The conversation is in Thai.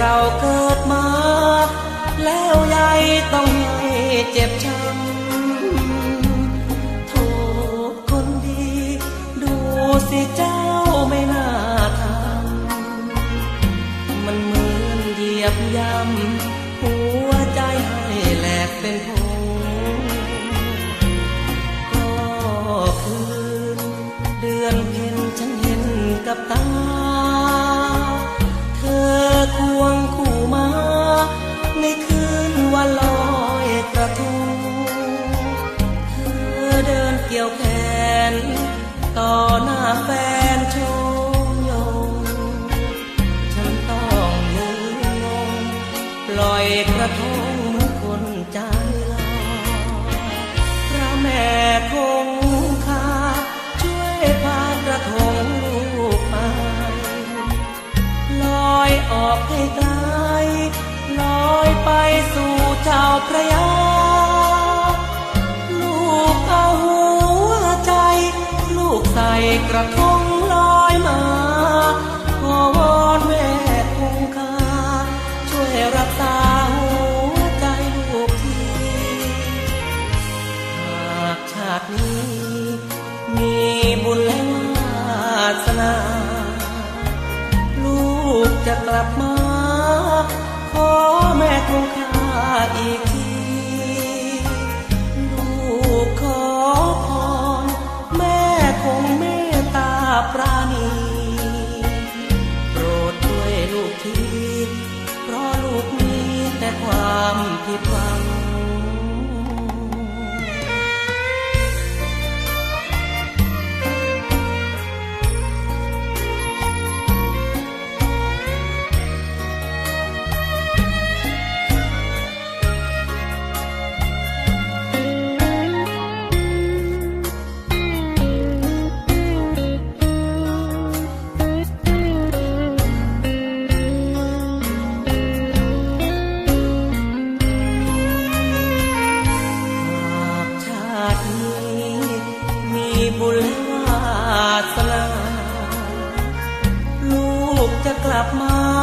เราเกิดมา แล้วยายต้องให้เจ็บช้ำโทษคนดี ดูสิเจ้าไม่น่าทำมันเหมือนเหยียบย่ำหัวใจให้แหลกเป็นผงก็คืนเดือนเพ็ญฉันเห็นกับตา เกี่ยวแขน ต่อหน้าแฟน ระทงลอยมาขอวอนแม่คงคาช่วยรักษาหัวใจลูกทีหากชาตินี้ มีบุญและวาสนา ลูกจะกลับมา ปราณีโปรดช่วยลูกทีเพราะลูกมีแต่ความผิดหวัง บุญและวาสนาลูกจะกลับมา